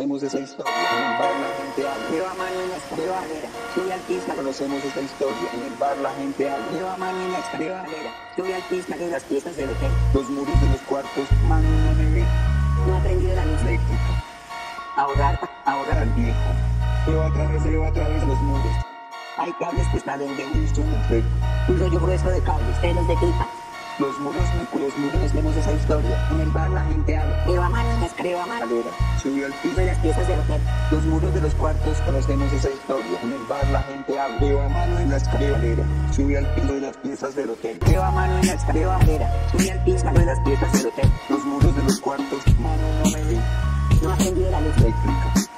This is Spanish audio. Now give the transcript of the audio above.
Conocemos esa historia. En el bar la gente habla. Lleva mano en la escalera, sube al piso. Conocemos esta historia. En el bar la gente habla. Lleva mano en la escalera, sube al piso de las piezas del hotel. Los muros de los cuartos, mano no me ve. No ha la luz Eléctrica. Ahorrar, ahorrar. Al viejo. Veo a través, veo a través los muros. Hay cables que salen de un rollo grueso de cables, pelos de clipa. Los muros, los muros, conocemos esa historia. En el bar la gente. Lleva mano. Escalera. Subió al piso. Sube las piezas del hotel. Los muros de los cuartos, conocemos esa historia. En el bar la gente habla. Veo a mano en la escalera. Sube al piso de las piezas del hotel. Lleva mano en la escalera, sube al piso de las piezas del hotel. Los muros de los cuartos, mano no me ve. No ha prendido la luz Eléctrica.